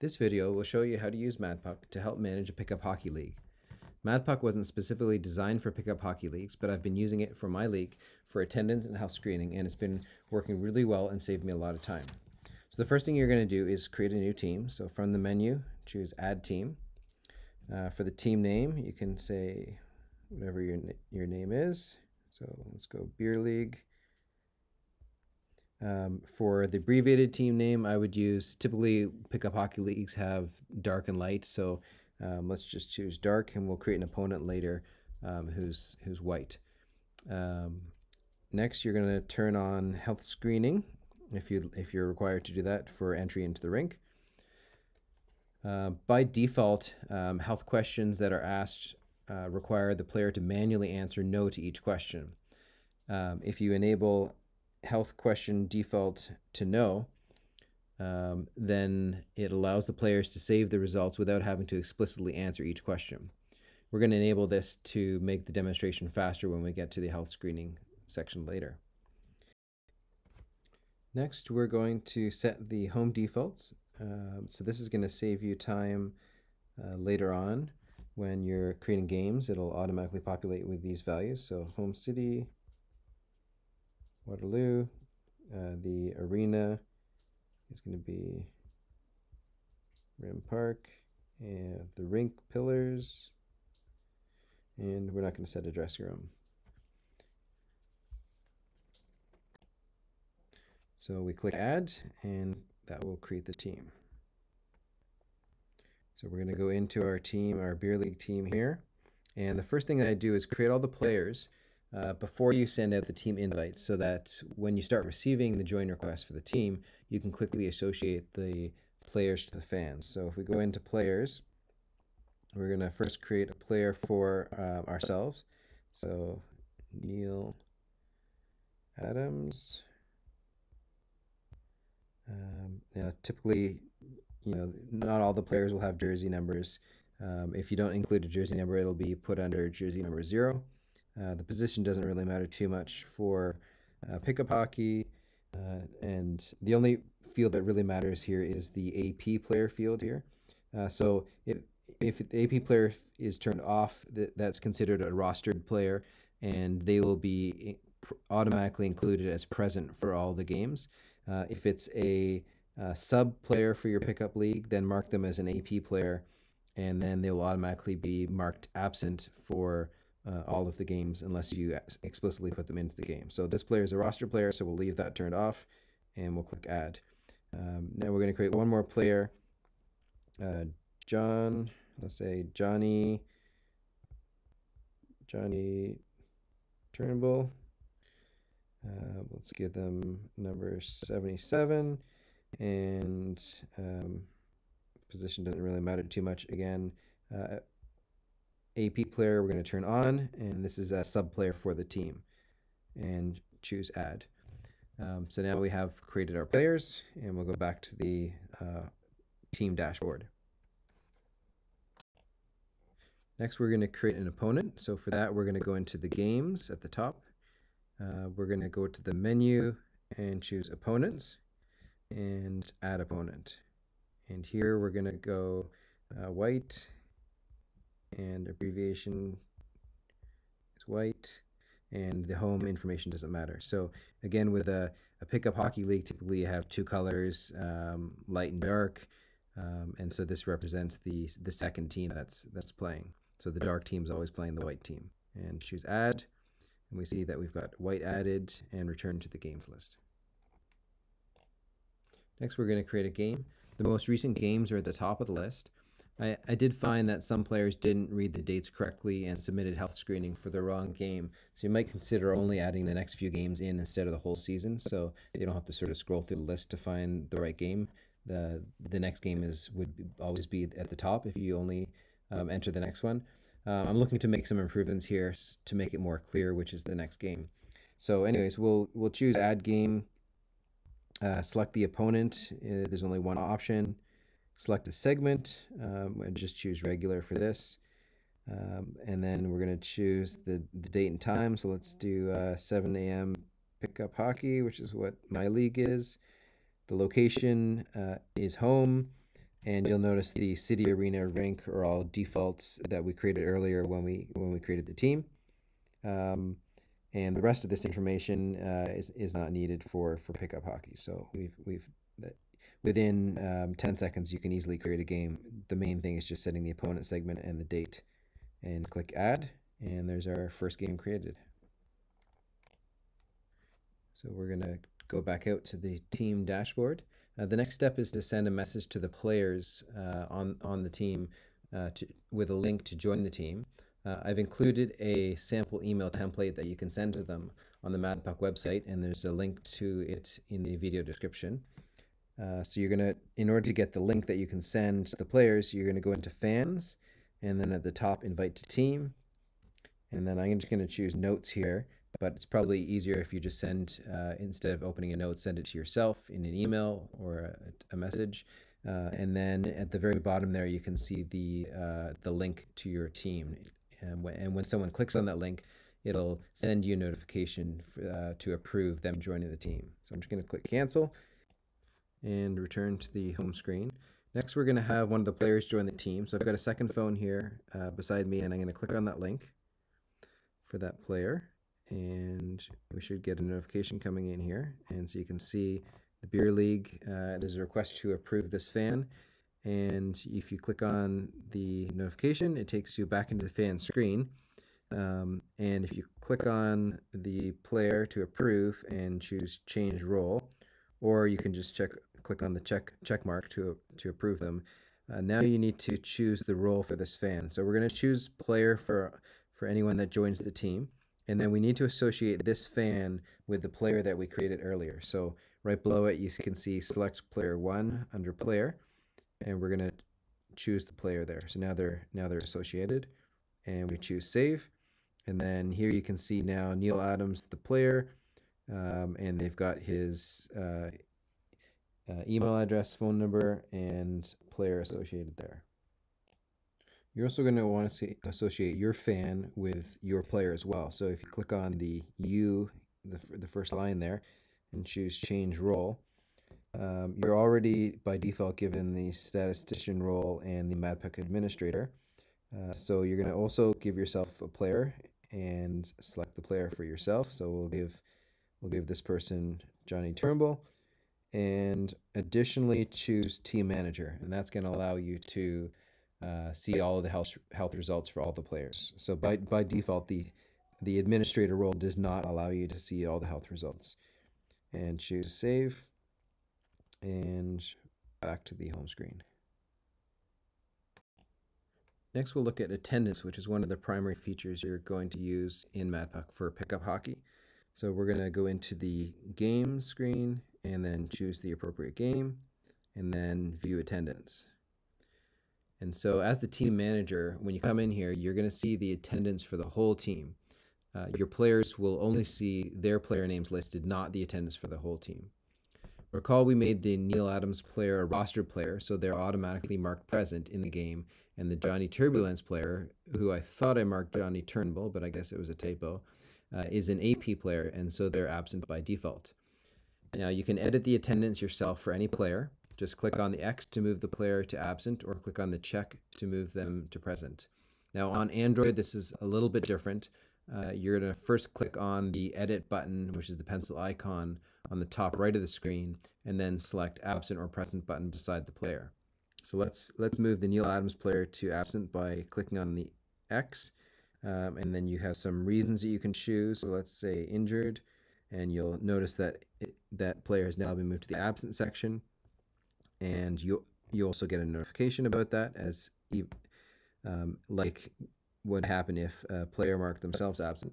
This video will show you how to use MadPuck to help manage a pickup hockey league. MadPuck wasn't specifically designed for pickup hockey leagues, but I've been using it for my league for attendance and health screening, and it's been working really well and saved me a lot of time. So the first thing you're going to do is create a new team. So from the menu, choose Add Team. Uh, for the team name, you can say whatever your, your name is. So let's go Beer League. Um, for the abbreviated team name, I would use typically pickup hockey leagues have dark and light. So um, let's just choose dark, and we'll create an opponent later um, who's who's white. Um, next, you're going to turn on health screening if you if you're required to do that for entry into the rink. Uh, by default, um, health questions that are asked uh, require the player to manually answer no to each question. Um, if you enable health question default to no, um, then it allows the players to save the results without having to explicitly answer each question. We're going to enable this to make the demonstration faster when we get to the health screening section later. Next, we're going to set the home defaults. Uh, so this is going to save you time uh, later on when you're creating games. It'll automatically populate with these values. So home city, Waterloo. Uh, the arena is going to be Rim Park and the rink pillars. And we're not going to set a dressing room. So we click add and that will create the team. So we're going to go into our team, our beer league team here. And the first thing that I do is create all the players uh, before you send out the team invites so that when you start receiving the join request for the team, you can quickly associate the players to the fans. So if we go into players, we're going to first create a player for uh, ourselves. So Neil Adams. Um, now, typically, you know, not all the players will have jersey numbers. Um, if you don't include a jersey number, it'll be put under jersey number zero. Uh, the position doesn't really matter too much for uh, pickup hockey. Uh, and the only field that really matters here is the AP player field here. Uh, so if, if the AP player is turned off, that, that's considered a rostered player and they will be automatically included as present for all the games. Uh, if it's a, a sub player for your pickup league, then mark them as an AP player and then they will automatically be marked absent for uh, all of the games unless you explicitly put them into the game. So this player is a roster player, so we'll leave that turned off and we'll click add. Um, now we're going to create one more player. Uh, John, let's say Johnny, Johnny Turnbull. Uh, let's give them number 77 and um, position doesn't really matter too much. Again, uh, AP player we're going to turn on, and this is a sub player for the team. And choose add. Um, so now we have created our players, and we'll go back to the uh, team dashboard. Next, we're going to create an opponent. So for that, we're going to go into the games at the top. Uh, we're going to go to the menu and choose opponents and add opponent. And here we're going to go uh, white and abbreviation is white and the home information doesn't matter. So again, with a, a pickup hockey league, typically you have two colors, um, light and dark. Um, and so this represents the, the second team that's, that's playing. So the dark team is always playing the white team. And choose add. And we see that we've got white added and returned to the games list. Next, we're going to create a game. The most recent games are at the top of the list. I, I did find that some players didn't read the dates correctly and submitted health screening for the wrong game. So you might consider only adding the next few games in instead of the whole season. So you don't have to sort of scroll through the list to find the right game. The the next game is would be, always be at the top if you only um, enter the next one. Um, I'm looking to make some improvements here to make it more clear which is the next game. So anyways, we'll we'll choose add game. Uh, select the opponent. Uh, there's only one option select a segment um, and just choose regular for this. Um, and then we're going to choose the, the date and time. So let's do uh, 7 a.m. pickup hockey, which is what my league is. The location uh, is home. and you'll notice the city arena rank are all defaults that we created earlier when we when we created the team. Um, and the rest of this information uh, is, is not needed for, for pickup hockey. So we've we've within um, 10 seconds you can easily create a game. The main thing is just setting the opponent segment and the date, and click add, and there's our first game created. So we're gonna go back out to the team dashboard. Uh, the next step is to send a message to the players uh, on on the team uh, to, with a link to join the team. Uh, I've included a sample email template that you can send to them on the MadPuck website, and there's a link to it in the video description. Uh, so you're gonna, in order to get the link that you can send to the players, you're gonna go into fans, and then at the top, invite to team, and then I'm just gonna choose notes here. But it's probably easier if you just send, uh, instead of opening a note, send it to yourself in an email or a, a message. Uh, and then at the very bottom there, you can see the uh, the link to your team and when, and when someone clicks on that link, it'll send you a notification uh, to approve them joining the team. So I'm just going to click cancel and return to the home screen. Next, we're going to have one of the players join the team. So I've got a second phone here uh, beside me, and I'm going to click on that link for that player. And we should get a notification coming in here. And so you can see the Beer League, uh, there's a request to approve this fan. And if you click on the notification, it takes you back into the fan screen. Um, and if you click on the player to approve and choose change role, or you can just check click on the check check mark to to approve them. Uh, now you need to choose the role for this fan. So we're going to choose player for for anyone that joins the team, and then we need to associate this fan with the player that we created earlier. So right below it, you can see select player one under player, and we're going to choose the player there. So now they're now they're associated and we choose save. And then here you can see now Neil Adams, the player, um, and they've got his uh, uh, email address, phone number, and player associated there. You're also going to want to see, associate your fan with your player as well. So if you click on the U, the, the first line there, and choose change role, um, you're already by default given the statistician role and the MadPuck administrator. Uh, so you're going to also give yourself a player and select the player for yourself. So we'll give we'll give this person Johnny Turnbull and additionally choose team manager and that's going to allow you to uh, see all of the health health results for all the players. So by by default the the administrator role does not allow you to see all the health results. And choose save and back to the home screen. Next, we'll look at attendance, which is one of the primary features you're going to use in MadPuck for pickup hockey. So we're going to go into the game screen and then choose the appropriate game and then view attendance. And so as the team manager, when you come in here, you're going to see the attendance for the whole team. Uh, your players will only see their player names listed, not the attendance for the whole team. Recall we made the Neil Adams player a roster player, so they're automatically marked present in the game, and the Johnny Turbulence player, who I thought I marked Johnny Turnbull, but I guess it was a typo, uh, is an AP player, and so they're absent by default. Now you can edit the attendance yourself for any player. Just click on the X to move the player to absent, or click on the check to move them to present. Now on Android, this is a little bit different. Uh, you're going to first click on the edit button, which is the pencil icon on the top right of the screen, and then select absent or present button beside the player. So let's let's move the Neil Adams player to absent by clicking on the X, um, and then you have some reasons that you can choose. So let's say injured, and you'll notice that it, that player has now been moved to the absent section, and you you also get a notification about that as um, like would happen if a player marked themselves absent.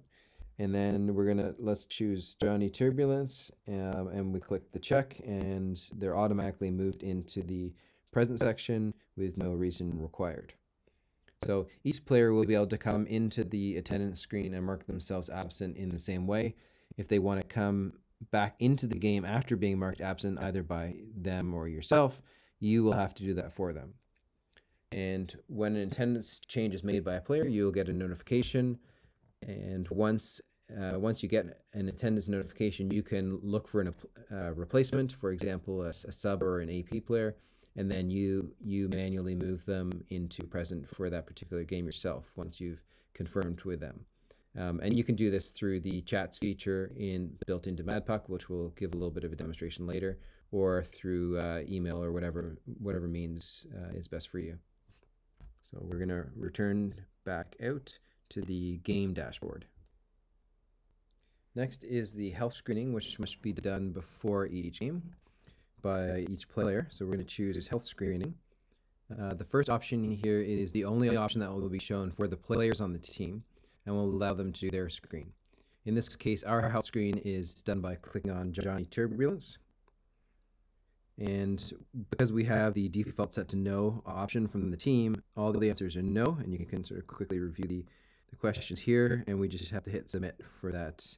And then we're gonna, let's choose Johnny Turbulence um, and we click the check and they're automatically moved into the present section with no reason required. So each player will be able to come into the attendance screen and mark themselves absent in the same way. If they want to come back into the game after being marked absent either by them or yourself, you will have to do that for them. And when an attendance change is made by a player, you'll get a notification. And once uh, once you get an attendance notification, you can look for a uh, replacement, for example, a, a, sub or an AP player, and then you you manually move them into present for that particular game yourself once you've confirmed with them. Um, and you can do this through the chats feature in built into MadPuck, which we'll give a little bit of a demonstration later, or through uh, email or whatever whatever means uh, is best for you. So we're going to return back out to the game dashboard. Next is the health screening, which must be done before each game by each player. So we're going to choose health screening. Uh, the first option here is the only option that will be shown for the players on the team and will allow them to do their screen. In this case, our health screen is done by clicking on Johnny Turbulence. And because we have the default set to no option from the team, all the answers are no, and you can sort of quickly review the, the questions here, and we just have to hit submit for that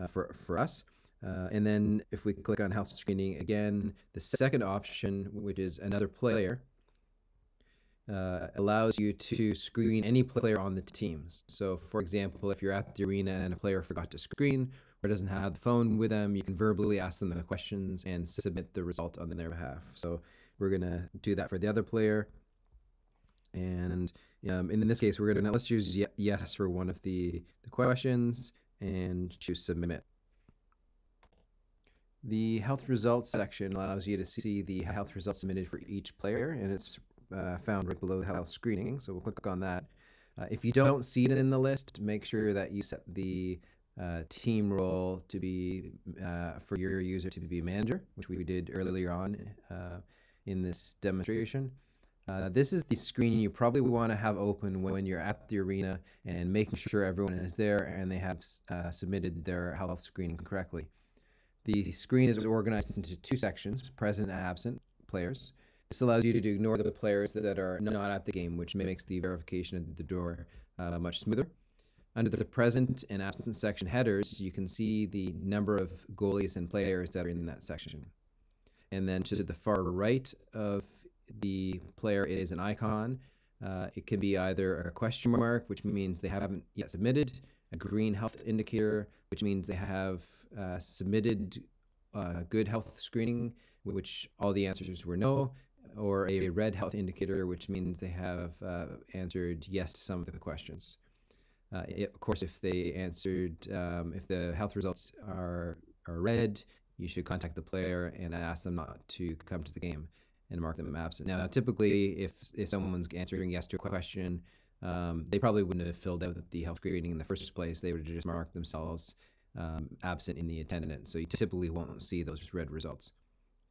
uh, for, for us. Uh, and then if we click on health screening again, the second option, which is another player, uh, allows you to screen any player on the teams. So, for example, if you're at the arena and a player forgot to screen or doesn't have the phone with them, you can verbally ask them the questions and submit the result on their behalf. So, we're going to do that for the other player. And um, in this case, we're going to let's choose yes for one of the, the questions and choose submit. The health results section allows you to see the health results submitted for each player, and it's uh, found right below the health screening. So we'll click on that. Uh, if you don't see it in the list, make sure that you set the uh, team role to be uh, for your user to be manager, which we did earlier on uh, in this demonstration. Uh, this is the screen you probably want to have open when you're at the arena and making sure everyone is there and they have submitted their health screening correctly. The screen is organized into two sections, present and absent players. This allows you to ignore the players that are not at the game, which makes the verification at the door uh, much smoother. Under the present and absent section headers, you can see the number of goalies and players that are in that section. And then to the far right of the player is an icon. Uh, it can be either a question mark, which means they haven't yet submitted, a green health indicator, which means they have uh, submitted uh, good health screening, which all the answers were no, or a red health indicator, which means they have uh, answered yes to some of the questions. Uh, it, of course, if they answered, um, if the health results are, are red, you should contact the player and ask them not to come to the game and mark them absent. Now, typically, if if someone's answering yes to a question, um, they probably wouldn't have filled out the health screening in the first place. They would have just marked themselves um, absent in the attendance. So you typically won't see those red results,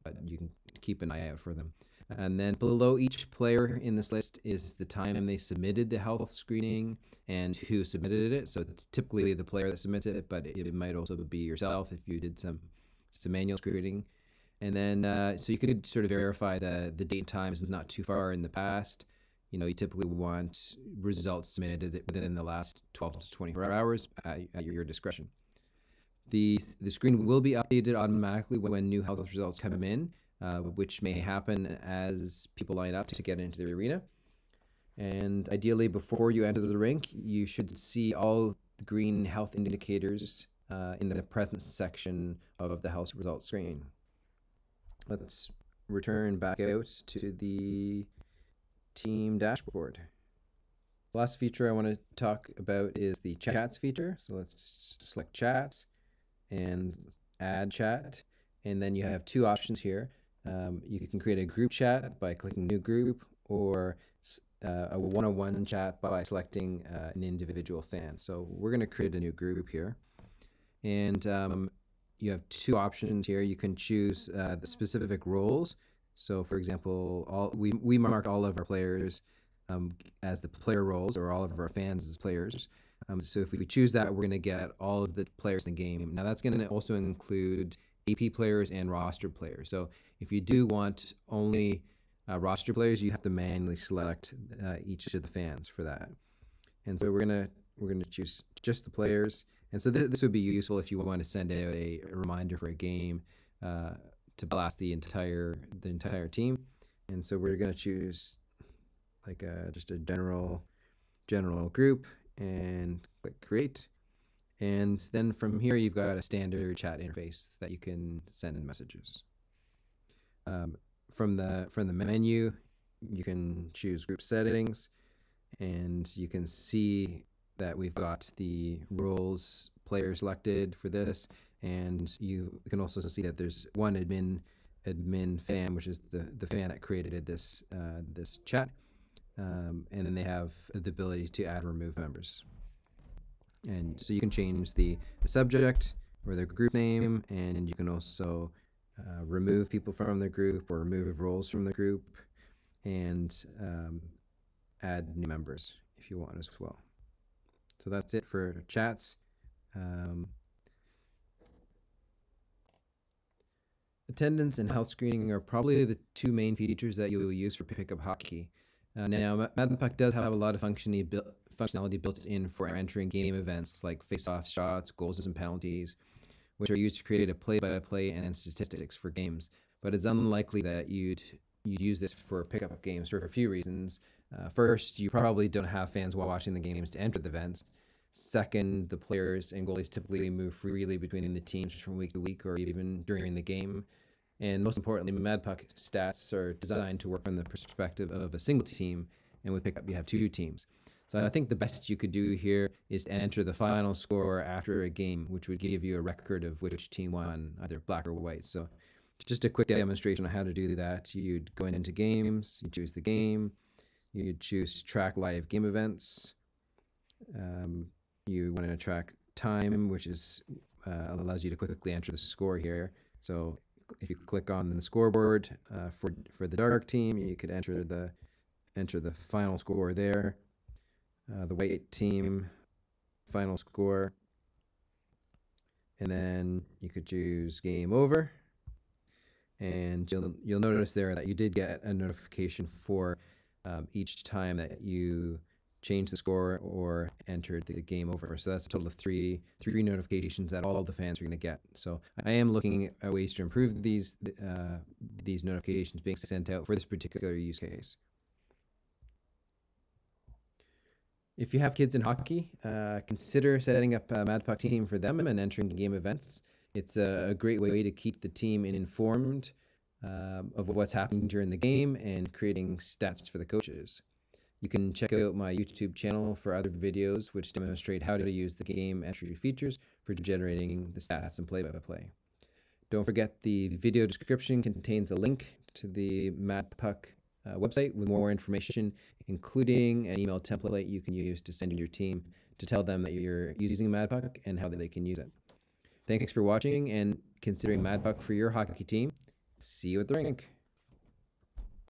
but you can keep an eye out for them. And then below each player in this list is the time they submitted the health screening and who submitted it. So it's typically the player that submits it, but it, might also be yourself if you did some some manual screening. And then uh, so you could sort of verify the the date and times is not too far in the past. You know, you typically want results submitted within the last 12 to 24 hours at, at your discretion. The the screen will be updated automatically when new health results come in uh, which may happen as people line up to get into the arena. And ideally, before you enter the rink, you should see all the green health indicators uh, in the presence section of the health results screen. Let's return back out to the team dashboard. The last feature I want to talk about is the chats feature. So let's select chats and add chat. And then you have two options here. Um, you can create a group chat by clicking new group or uh, a one-on-one chat by selecting uh, an individual fan. So we're going to create a new group here. And um, you have two options here. You can choose uh, the specific roles. So for example, all we, we mark all of our players um, as the player roles or all of our fans as players. Um, so if we choose that, we're going to get all of the players in the game. Now that's going to also include AP players and roster players. So if you do want only uh, roster players, you have to manually select uh, each of the fans for that. And so we're gonna we're gonna choose just the players. And so th this would be useful if you want to send out a, a reminder for a game uh, to blast the entire the entire team. And so we're gonna choose like a, just a general general group and click create. And then from here, you've got a standard chat interface that you can send messages. Um, from the from the menu, you can choose group settings, and you can see that we've got the roles player selected for this, and you can also see that there's one admin admin fan, which is the the fan that created this uh, this chat, um, and then they have the ability to add remove members. And so you can change the, the subject or the group name, and you can also uh, remove people from the group or remove roles from the group and um, add new members if you want as well. So that's it for chats. Um, attendance and health screening are probably the two main features that you will use for pickup hockey. Uh, now, MadPuck does have a lot of functionality built functionality built in for entering game events like face-off shots, goals, and penalties, which are used to create a play-by-play and statistics for games. But it's unlikely that you'd you'd use this for pickup games for a few reasons. Uh, first, you probably don't have fans while watching the games to enter the events. Second, the players and goalies typically move freely between the teams from week to week or even during the game. And most importantly, MadPuck stats are designed to work from the perspective of a single team, and with pickup, you have two teams. So I think the best you could do here is enter the final score after a game, which would give you a record of which team won, either black or white. So just a quick demonstration on how to do that. You'd go into games, you choose the game, you choose track live game events. Um, you want to track time, which is uh, allows you to quickly enter the score here. So if you click on the scoreboard uh, for for the dark team, you could enter the enter the final score there. Uh, the white team final score, and then you could choose game over. And you'll you'll notice there that you did get a notification for um, each time that you changed the score or entered the game over. So that's a total of three three notifications that all the fans are going to get. So I am looking at ways to improve these uh, these notifications being sent out for this particular use case. If you have kids in hockey, uh, consider setting up a MadPuck team for them and entering game events. It's a, a great way to keep the team informed uh, of what's happening during the game and creating stats for the coaches. You can check out my YouTube channel for other videos which demonstrate how to use the game entry features for generating the stats and play-by-play. Don't forget the video description contains a link to the MadPuck uh, website with more information, including an email template you can use to send to your team to tell them that you're using MadPuck and how they can use it. Thanks for watching and considering MadPuck for your hockey team. See you at the rink.